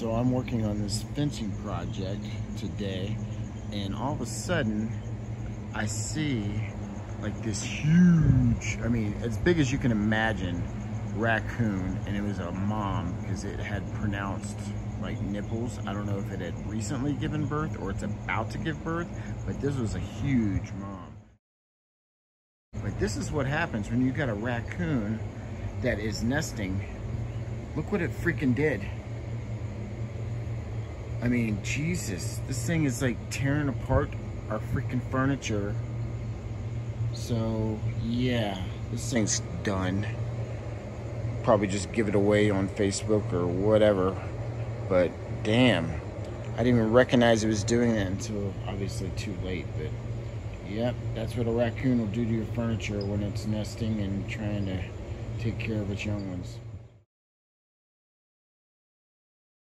So I'm working on this fencing project today, and all of a sudden, I see like this huge, I mean, as big as you can imagine, raccoon, and it was a mom because it had pronounced like nipples. I don't know if it had recently given birth or it's about to give birth, but this was a huge mom. But this is what happens when you got a raccoon that is nesting. Look what it freaking did. I mean, Jesus, this thing is like tearing apart our freaking furniture. So, yeah, this thing's done. Probably just give it away on Facebook or whatever. But damn, I didn't even recognize it was doing that until obviously too late. But yep, that's what a raccoon will do to your furniture when it's nesting and trying to take care of its young ones.